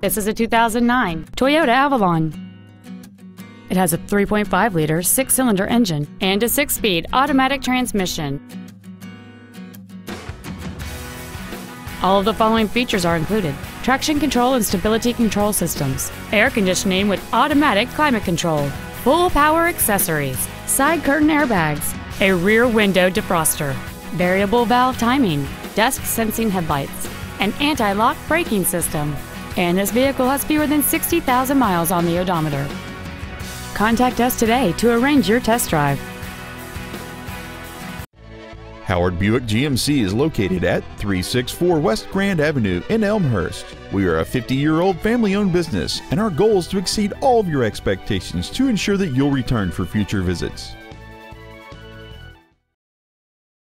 This is a 2009 Toyota Avalon. It has a 3.5 liter six cylinder engine and a six speed automatic transmission. All of the following features are included traction control and stability control systems, air conditioning with automatic climate control, full power accessories, side curtain airbags, a rear window defroster, variable valve timing, dusk sensing headlights, an anti lock braking system, and this vehicle has fewer than 60,000 miles on the odometer. Contact us today to arrange your test drive. Howard Buick GMC is located at 364 West Grand Avenue in Elmhurst. We are a 50 year old family owned business, and our goal is to exceed all of your expectations to ensure that you'll return for future visits.